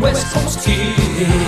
West Coast kid.